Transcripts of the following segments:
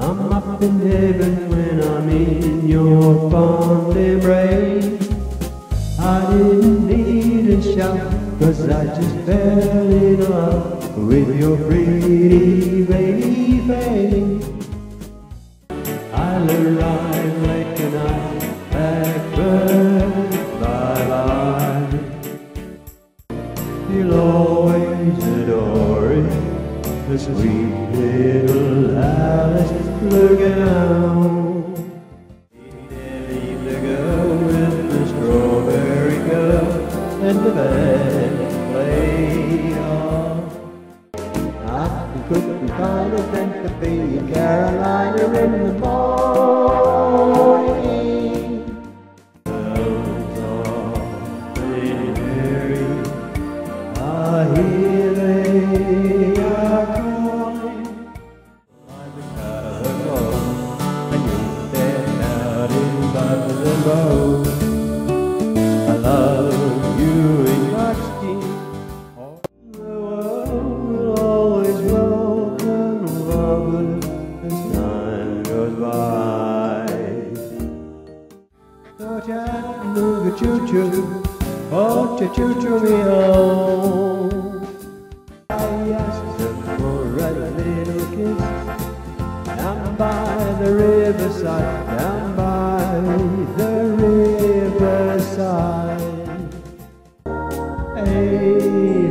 I'm up in heaven when I'm in your fond embrace. I didn't need a shout, cause I just fell in love with your pretty baby face. Alice. I love you in dark skin. The world will always welcome Robert as time goes by. Oh, Chattanooga choo-choo, oh, choo-choo me home. I asked for a little kiss down by the riverside, down the riverside. Hey,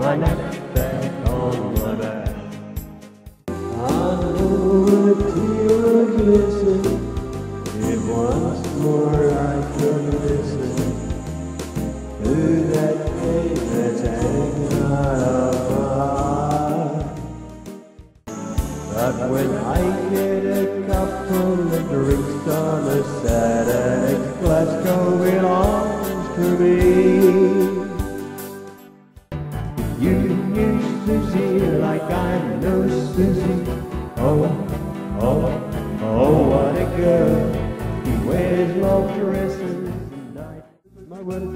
knapsack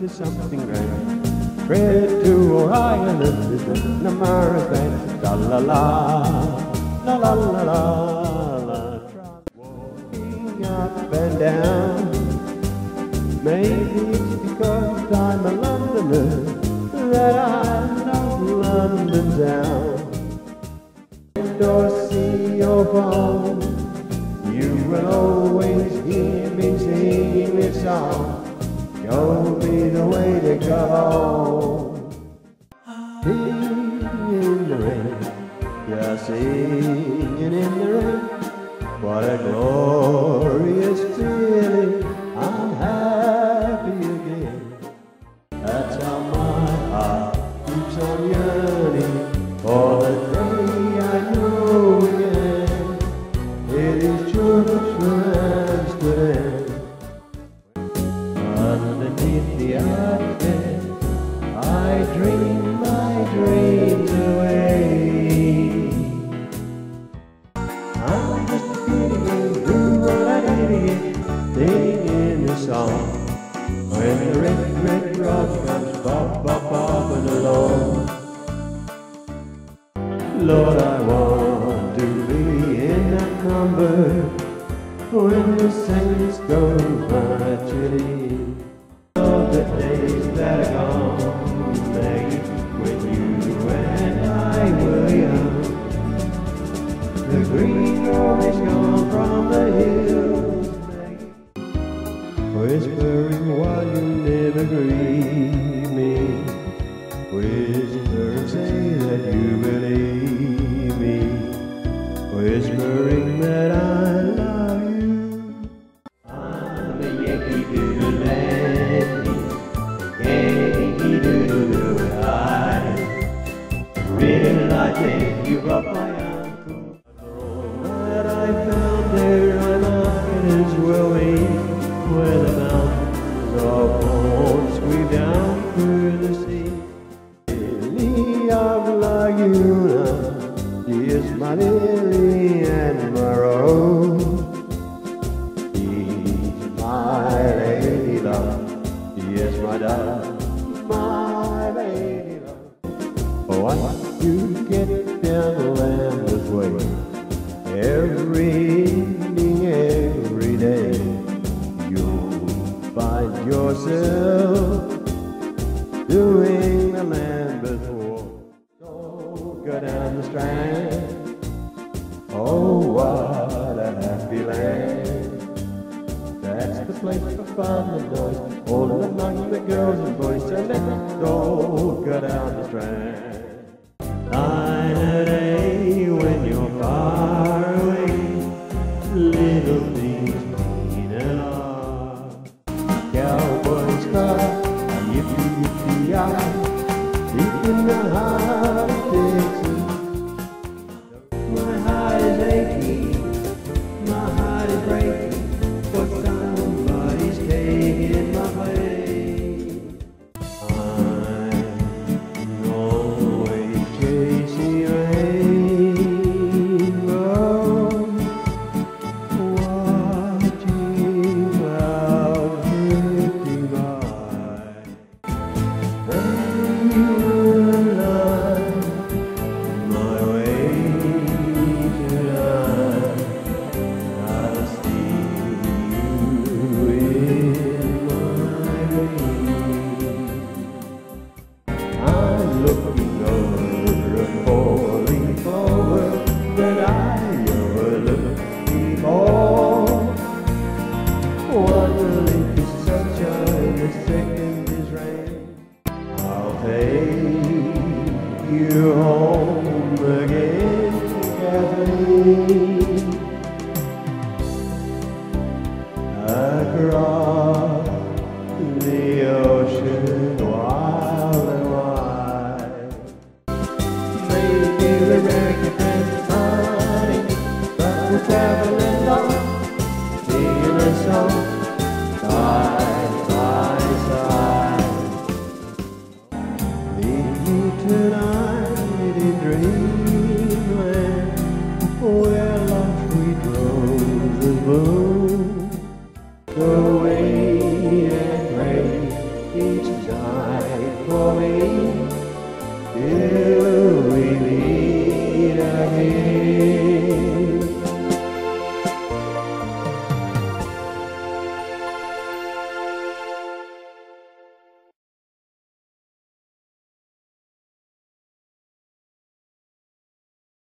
something great. Tread to Orion the Marathon. La la la, la la la la. Walking up and down. Maybe it's because I'm a Londoner that I know London town. Or see your phone, you will always hear me singing this song. Show me the way to go. Singing in the rain, yeah, singing in the rain. What a glorious song. When the red, red rug comes bop, bop, bopping along. Lord, I want to be in that number when the saints go gone, when me. Whisper, say that you believe me. Whispering that I love you. I'm a Yankee Doodle Dandy. Yankee Doodle. I really like to give up my She is my lily oh what a happy land. That's the place to find the boys, all among the girls